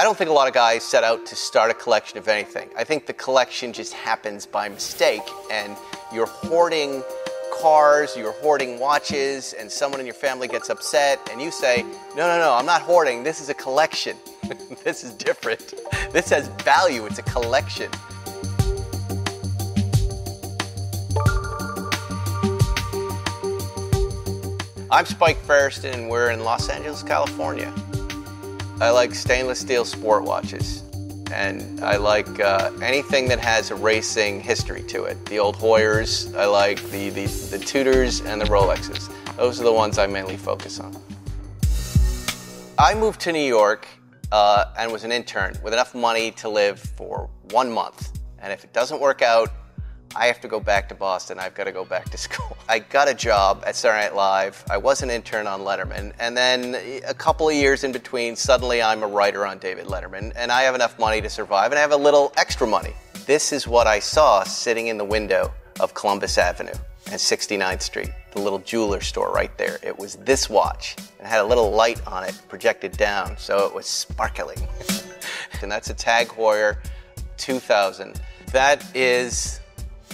I don't think a lot of guys set out to start a collection of anything. I think the collection just happens by mistake, and you're hoarding cars, you're hoarding watches, and someone in your family gets upset, and you say, No, no, no, I'm not hoarding. This is a collection. this is different. This has value. It's a collection. I'm Spike Feresten, and we're in Los Angeles, California. I like stainless steel sport watches, and I like uh, anything that has a racing history to it. The old Heuers, I like the, the, the Tudors, and the Rolexes. Those are the ones I mainly focus on. I moved to New York uh, and was an intern with enough money to live for one month. And if it doesn't work out, I have to go back to Boston. I've got to go back to school. I got a job at Saturday Night Live. I was an intern on Letterman. And then a couple of years in between, suddenly I'm a writer on David Letterman. And I have enough money to survive, and I have a little extra money. This is what I saw sitting in the window of Columbus Avenue and 69th Street, the little jeweler store right there. It was this watch. It had a little light on it projected down, so it was sparkling. and that's a Tag Heuer 2000. That is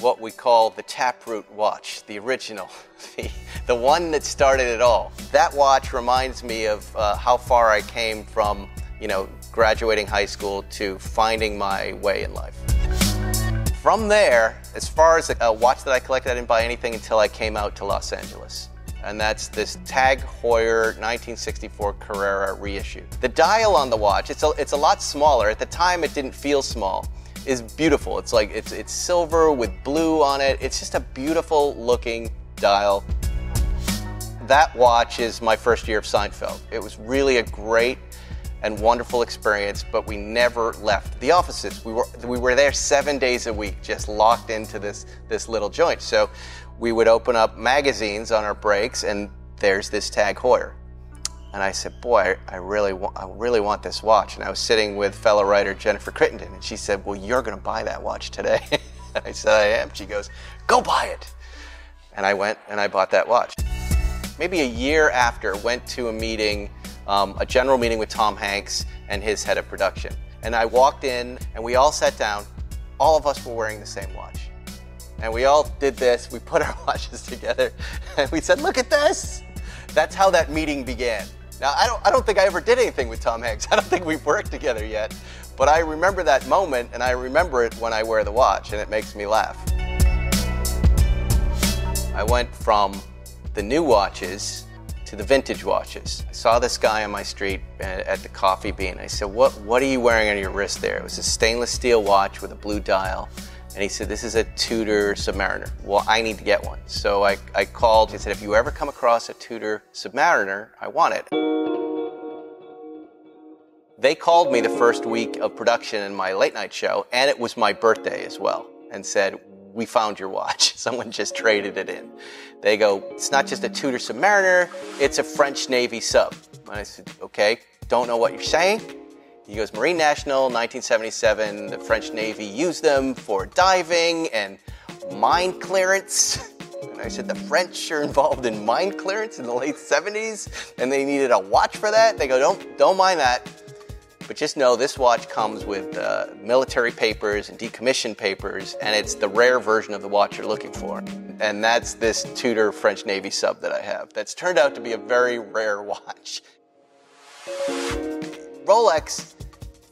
what we call the Taproot watch, the original, the, the one that started it all. That watch reminds me of uh, how far I came from, you know, graduating high school to finding my way in life. From there, as far as a watch that I collected, I didn't buy anything until I came out to Los Angeles. And that's this Tag Heuer 1964 Carrera reissue. The dial on the watch, it's a, it's a lot smaller. At the time, it didn't feel small is beautiful. It's like it's it's silver with blue on it. It's just a beautiful looking dial. That watch is my first year of Seinfeld. It was really a great and wonderful experience, but we never left the offices. We were we were there 7 days a week just locked into this this little joint. So we would open up magazines on our breaks and there's this Tag Heuer. And I said, boy, I, I really, wa- I really want this watch. And I was sitting with fellow writer Jennifer Crittenden, and she said, well, you're going to buy that watch today. I said, I am. She goes, go buy it. And I went and I bought that watch. Maybe a year after, went to a meeting, um, a general meeting with Tom Hanks and his head of production. And I walked in, and we all sat down. All of us were wearing the same watch. And we all did this. We put our watches together, and we said, look at this. That's how that meeting began. Now, I don't, I don't think I ever did anything with Tom Hanks. I don't think we've worked together yet. But I remember that moment, and I remember it when I wear the watch, and it makes me laugh. I went from the new watches to the vintage watches. I saw this guy on my street at the coffee bean. I said, what, what are you wearing on your wrist there? It was a stainless steel watch with a blue dial. And he said, This is a Tudor Submariner. Well, I need to get one. So I, I called. He said, If you ever come across a Tudor Submariner, I want it. They called me the first week of production in my late night show, and it was my birthday as well, and said, We found your watch. Someone just traded it in. They go, It's not just a Tudor Submariner, it's a French Navy sub. And I said, Okay, don't know what you're saying. He goes, Marine Nationale, 1977, the French Navy used them for diving and mine clearance. And I said, the French are involved in mine clearance in the late 70s, and they needed a watch for that. They go, don't, don't mind that. But just know this watch comes with uh, military papers and decommissioned papers, and it's the rare version of the watch you're looking for. And that's this Tudor French Navy sub that I have. That's turned out to be a very rare watch. Rolex,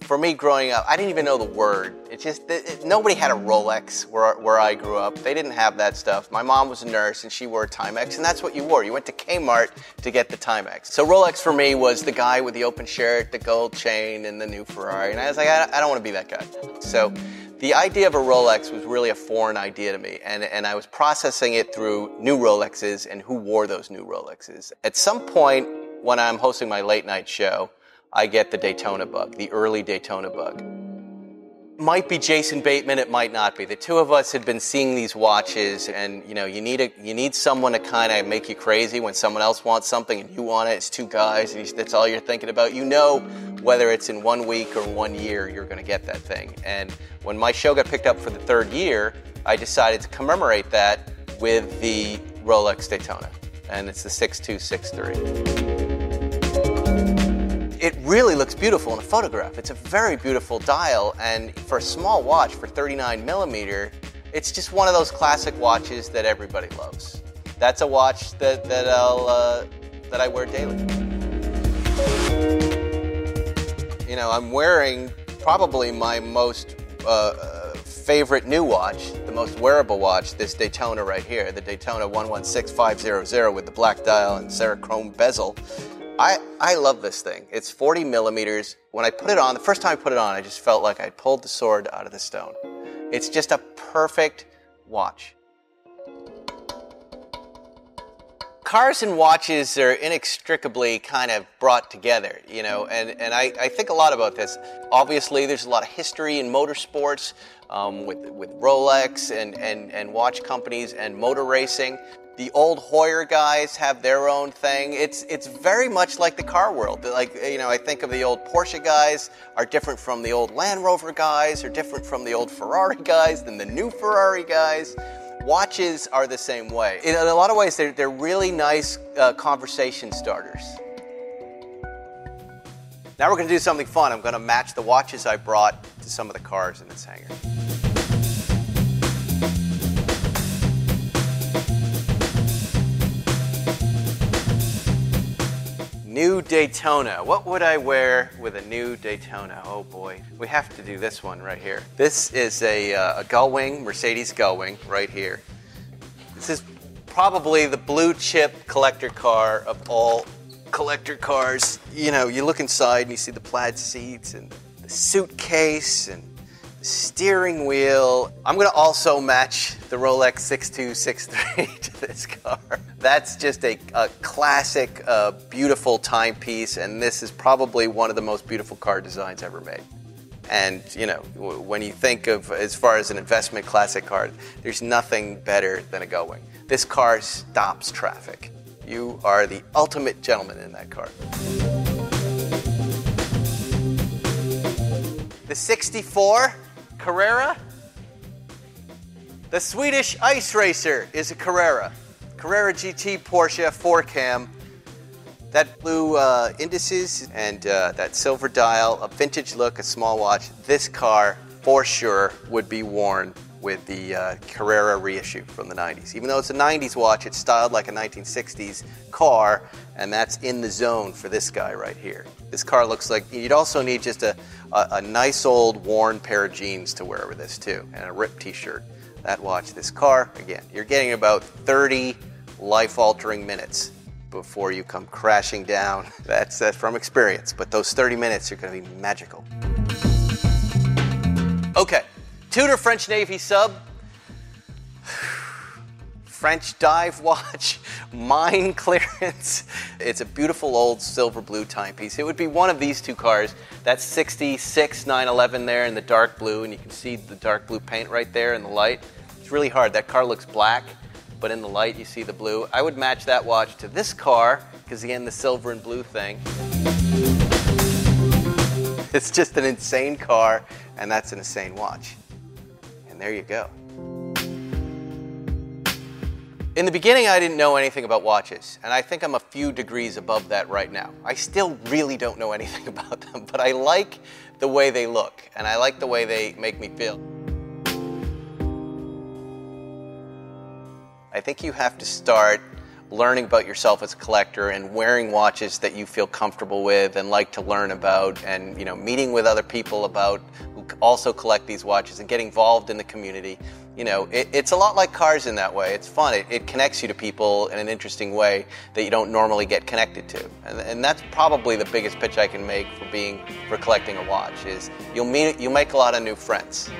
for me growing up, I didn't even know the word. It just it, nobody had a Rolex where where I grew up. They didn't have that stuff. My mom was a nurse and she wore a Timex, and that's what you wore. You went to Kmart to get the Timex. So Rolex for me was the guy with the open shirt, the gold chain, and the new Ferrari. And I was like, I, I don't want to be that guy. So the idea of a Rolex was really a foreign idea to me, and, and I was processing it through new Rolexes and who wore those new Rolexes. At some point, when I'm hosting my late night show, I get the Daytona bug, the early Daytona bug. Might be Jason Bateman, it might not be. The two of us had been seeing these watches, and you know, you need a you need someone to kind of make you crazy when someone else wants something and you want it. It's two guys, and that's all you're thinking about. You know, whether it's in one week or one year, you're going to get that thing. And when my show got picked up for the third year, I decided to commemorate that with the Rolex Daytona. and it's the 6263. It really looks beautiful in a photograph. It's a very beautiful dial, and for a small watch, for 39 millimeter, it's just one of those classic watches that everybody loves. That's a watch that, that, I'll, uh, that I wear daily. You know, I'm wearing probably my most uh, favorite new watch, the most wearable watch, this Daytona right here, the Daytona 116500 with the black dial and Cerachrom bezel. I, I love this thing. It's 40 millimeters. When I put it on, the first time I put it on, I just felt like I pulled the sword out of the stone. It's just a perfect watch. Cars and watches are inextricably kind of brought together, you know, and, and I, I think a lot about this. Obviously, there's a lot of history in motorsports um, with, with Rolex and, and, and watch companies and motor racing. The old Heuer guys have their own thing. It's it's very much like the car world. Like you know, I think of the old Porsche guys are different from the old Land Rover guys, are different from the old Ferrari guys than the new Ferrari guys. Watches are the same way. In, a lot of ways, they're, they're really nice uh, conversation starters. Now we're going to do something fun. I'm going to match the watches I brought to some of the cars in this hangar. New Daytona. What would I wear with a new Daytona? Oh boy, we have to do this one right here. This is a, uh, a Gullwing, Mercedes Gullwing, right here. This is probably the blue chip collector car of all collector cars. You know, you look inside and you see the plaid seats and the suitcase and steering wheel. I'm to also match the Rolex 6263 to this car. That's just a, a classic, uh, beautiful timepiece, and this is probably one of the most beautiful car designs ever made. And you know, when you think of as far as an investment classic car, there's nothing better than a Gullwing. This car stops traffic. You are the ultimate gentleman in that car. The 64 Carrera. The Swedish ice racer is a Carrera. Carrera GT Porsche 4Cam. That blue uh, indices and uh, that silver dial, a vintage look, a small watch. This car, for sure, would be worn with the uh, Carrera reissue from the 90s. Even though it's a 90s watch, it's styled like a 1960s car, and that's in the zone for this guy right here. This car looks like you'd also need just a, a, a nice old worn pair of jeans to wear with this too, and a ripped t-shirt. That watch, this car, again, you're getting about 30 life-altering minutes before you come crashing down. That's, that's from experience, but those 30 minutes are going to be magical. Okay, Tudor French Navy sub. French dive watch, mine clearance. It's a beautiful old silver blue timepiece. It would be one of these two cars. That's 66 911 there in the dark blue, and you can see the dark blue paint right there in the light. It's really hard. That car looks black, but in the light you see the blue. I would match that watch to this car, because again, the silver and blue thing. It's just an insane car, and that's an insane watch. And there you go. In the beginning, I didn't know anything about watches, and I think I'm a few degrees above that right now. I still really don't know anything about them, but I like the way they look, and I like the way they make me feel. I think you have to start learning about yourself as a collector and wearing watches that you feel comfortable with and like to learn about and you know meeting with other people about who also collect these watches and get involved in the community. You know it, it's a lot like cars in that way. It's fun. It, it, connects you to people in an interesting way that you don't normally get connected to. And, and that's probably the biggest pitch i can make for being for collecting a watch is you'll meet you'll make a lot of new friends